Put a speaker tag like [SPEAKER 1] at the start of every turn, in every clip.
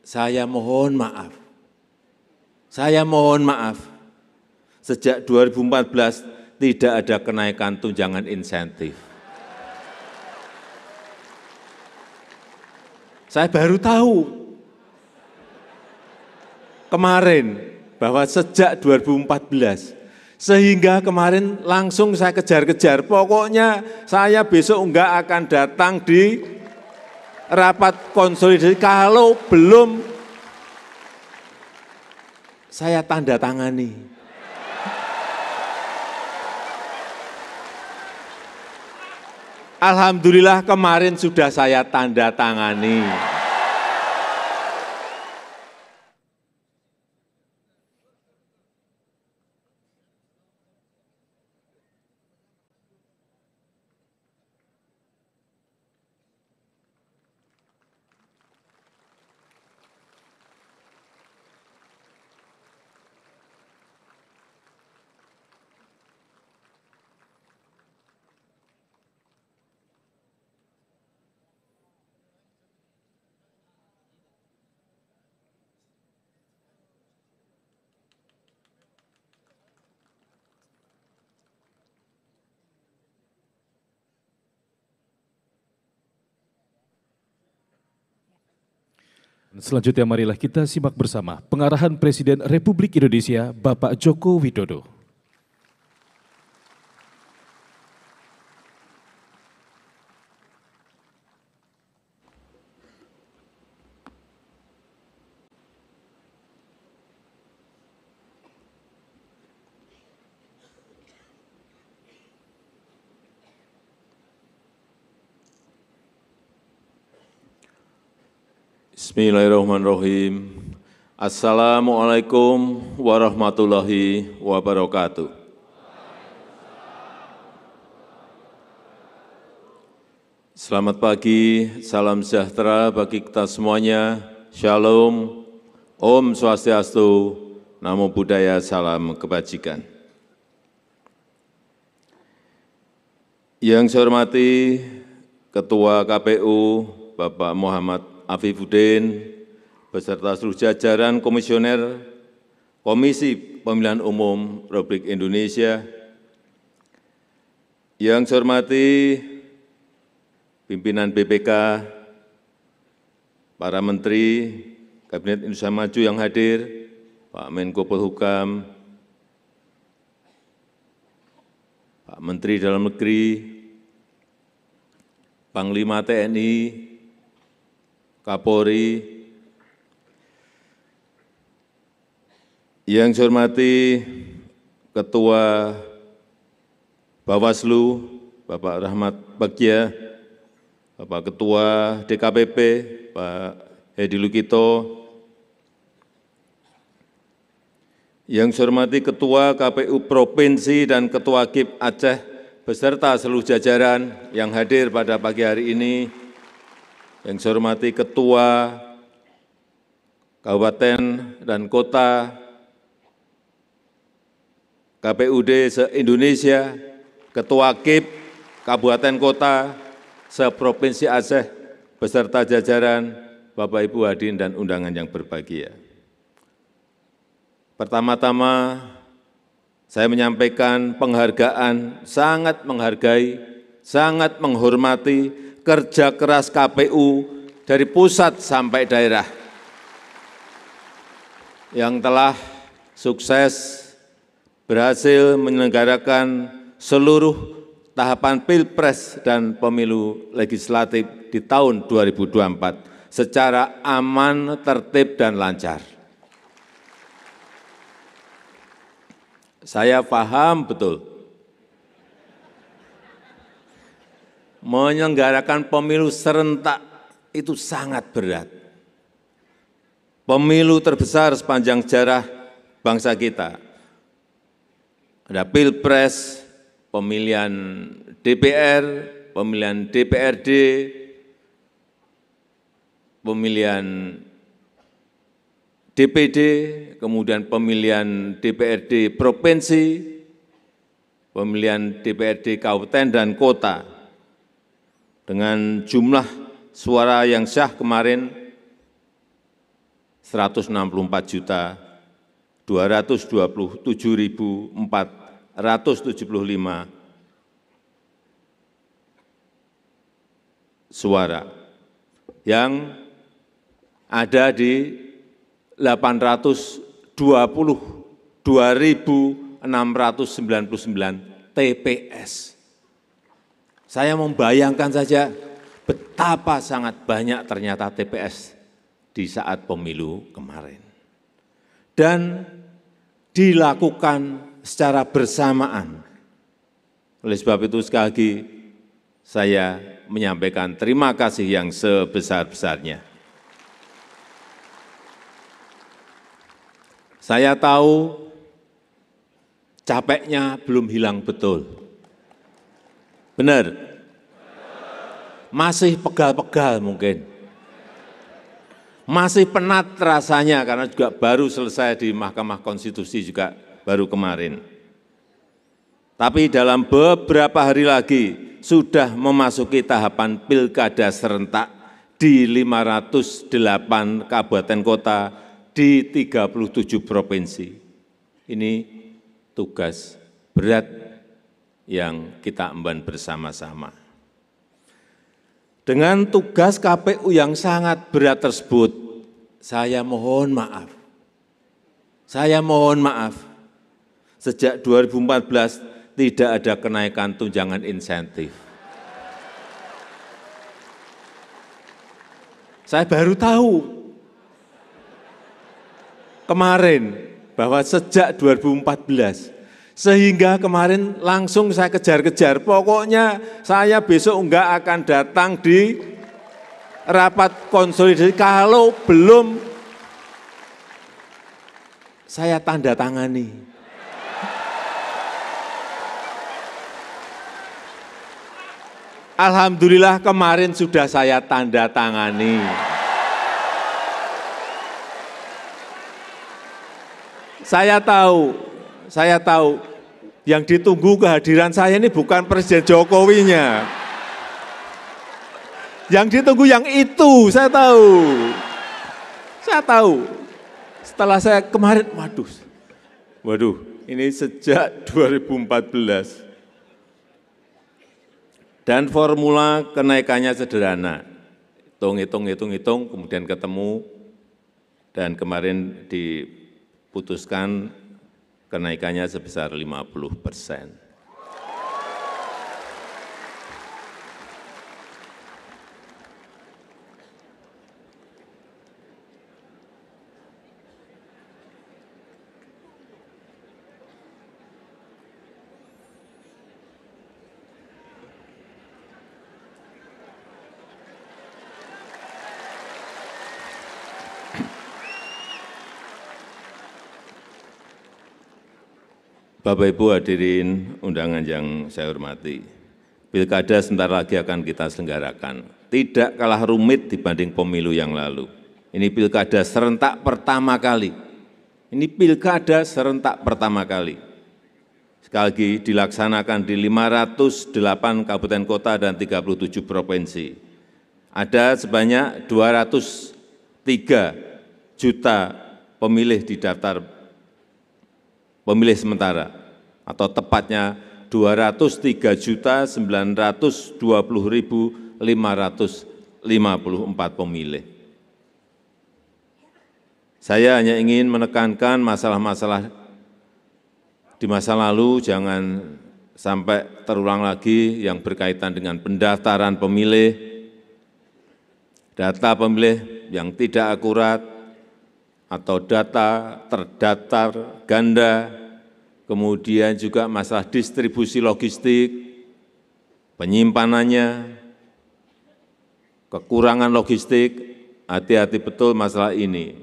[SPEAKER 1] saya mohon maaf. Saya mohon maaf. Sejak 2014 tidak ada kenaikan tunjangan insentif. Saya baru tahu kemarin bahwa sejak 2014 sehingga kemarin langsung saya kejar-kejar. Pokoknya saya besok enggak akan datang di rapat konsolidasi kalau belum saya tanda tangani. Alhamdulillah kemarin sudah saya tanda tangani.
[SPEAKER 2] Selanjutnya marilah kita simak bersama pengarahan Presiden Republik Indonesia Bapak Joko Widodo.
[SPEAKER 1] Bismillahirrahmanirrahim. Assalamualaikum warahmatullahi wabarakatuh. Selamat pagi, salam sejahtera bagi kita semuanya. Shalom, Om Swastiastu, Namo Buddhaya, salam kebajikan. Yang saya hormati Ketua KPU Bapak Muhammad Afifuddin, beserta seluruh jajaran komisioner Komisi Pemilihan Umum Republik Indonesia, yang saya hormati pimpinan BPK, para menteri, Kabinet Indonesia Maju yang hadir, Pak Menko Polhukam, Pak Menteri Dalam Negeri, Panglima TNI, Kapolri, yang saya hormati Ketua Bawaslu, Bapak Rahmat Bagja, Bapak Ketua DKPP, Pak Hedi Lukito, yang saya hormati Ketua KPU Provinsi dan Ketua KIP Aceh, beserta seluruh jajaran yang hadir pada pagi hari ini, yang saya hormati Ketua Kabupaten dan Kota KPUD se-Indonesia, Ketua KIP Kabupaten Kota se-Provinsi Aceh, beserta jajaran Bapak Ibu hadirin dan undangan yang berbahagia. Pertama-tama, saya menyampaikan penghargaan, sangat menghargai, sangat menghormati kerja keras KPU dari pusat sampai daerah yang telah sukses berhasil menyelenggarakan seluruh tahapan pilpres dan pemilu legislatif di tahun 2024 secara aman, tertib, dan lancar. Saya paham betul menyelenggarakan pemilu serentak itu sangat berat. Pemilu terbesar sepanjang sejarah bangsa kita. Ada pilpres, pemilihan DPR, pemilihan DPRD, pemilihan DPD, kemudian pemilihan DPRD provinsi, pemilihan DPRD kabupaten dan kota dengan jumlah suara yang sah kemarin 164 juta 227.475 suara yang ada di 822.699 TPS. Saya membayangkan saja betapa sangat banyak ternyata TPS di saat pemilu kemarin. Dan dilakukan secara bersamaan. Oleh sebab itu sekali lagi saya menyampaikan terima kasih yang sebesar-besarnya. Saya tahu capeknya belum hilang betul. Benar? Masih pegal-pegal mungkin. Masih penat rasanya karena juga baru selesai di Mahkamah Konstitusi juga baru kemarin. Tapi dalam beberapa hari lagi sudah memasuki tahapan pilkada serentak di 508 kabupaten kota di 37 provinsi. Ini tugas berat yang kita emban bersama-sama. Dengan tugas KPU yang sangat berat tersebut, saya mohon maaf. Saya mohon maaf. Sejak 2014 tidak ada kenaikan tunjangan insentif. Saya baru tahu kemarin bahwa sejak 2014 sehingga kemarin langsung saya kejar-kejar, pokoknya saya besok enggak akan datang di rapat konsolidasi kalau belum saya tanda tangani. Alhamdulillah kemarin sudah saya tanda tangani. Saya tahu, saya tahu yang ditunggu kehadiran saya ini bukan Presiden Jokowinya. Yang ditunggu yang itu, saya tahu. Saya tahu. Setelah saya kemarin, waduh, waduh, ini sejak 2014. Dan formula kenaikannya sederhana. Hitung, hitung, hitung, hitung, kemudian ketemu, dan kemarin diputuskan kenaikannya sebesar 50 persen. Bapak Ibu hadirin undangan yang saya hormati, pilkada sebentar lagi akan kita selenggarakan. Tidak kalah rumit dibanding pemilu yang lalu. Ini pilkada serentak pertama kali. Ini pilkada serentak pertama kali. Sekali lagi dilaksanakan di 508 kabupaten kota dan 37 provinsi. Ada sebanyak 203 juta pemilih di daftar pemilih sementara atau tepatnya 203.920.554 pemilih. Saya hanya ingin menekankan masalah-masalah di masa lalu jangan sampai terulang lagi yang berkaitan dengan pendaftaran pemilih, data pemilih yang tidak akurat, atau data terdaftar ganda, kemudian juga masalah distribusi logistik, penyimpanannya, kekurangan logistik, hati-hati betul masalah ini.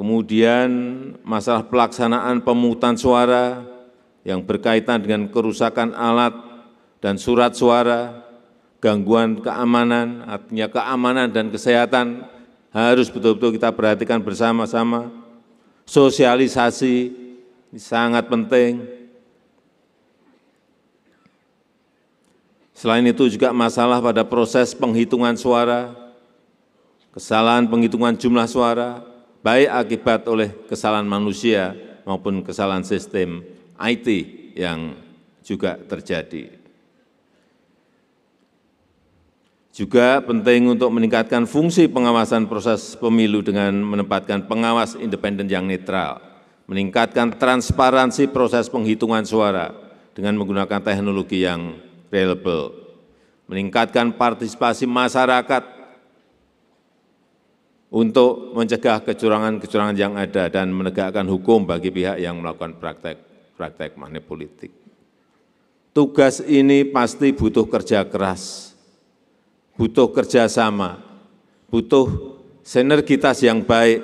[SPEAKER 1] Kemudian masalah pelaksanaan pemungutan suara yang berkaitan dengan kerusakan alat dan surat suara, gangguan keamanan, artinya keamanan dan kesehatan harus betul-betul kita perhatikan bersama-sama. Sosialisasi ini sangat penting. Selain itu juga masalah pada proses penghitungan suara, kesalahan penghitungan jumlah suara, baik akibat oleh kesalahan manusia maupun kesalahan sistem IT yang juga terjadi. Juga penting untuk meningkatkan fungsi pengawasan proses pemilu dengan menempatkan pengawas independen yang netral, meningkatkan transparansi proses penghitungan suara dengan menggunakan teknologi yang reliable, meningkatkan partisipasi masyarakat untuk mencegah kecurangan-kecurangan yang ada dan menegakkan hukum bagi pihak yang melakukan praktek-praktek money politik. Tugas ini pasti butuh kerja keras, butuh kerjasama, butuh sinergitas yang baik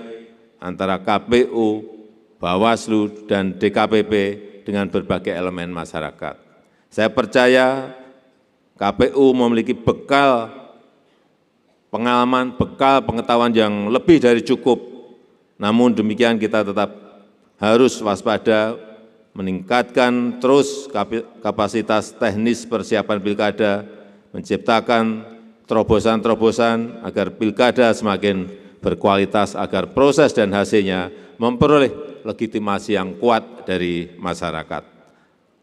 [SPEAKER 1] antara KPU, Bawaslu, dan DKPP dengan berbagai elemen masyarakat. Saya percaya KPU memiliki bekal pengalaman, bekal pengetahuan yang lebih dari cukup. Namun demikian kita tetap harus waspada, meningkatkan terus kapasitas teknis persiapan pilkada, menciptakan terobosan-terobosan agar pilkada semakin berkualitas, agar proses dan hasilnya memperoleh legitimasi yang kuat dari masyarakat.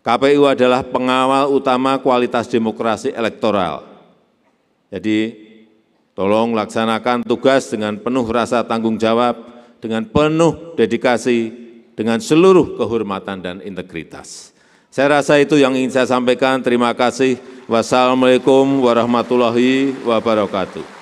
[SPEAKER 1] KPU adalah pengawal utama kualitas demokrasi elektoral. Jadi, tolong laksanakan tugas dengan penuh rasa tanggung jawab, dengan penuh dedikasi, dengan seluruh kehormatan dan integritas. Saya rasa itu yang ingin saya sampaikan. Terima kasih. Wassalamualaikum warahmatullahi wabarakatuh.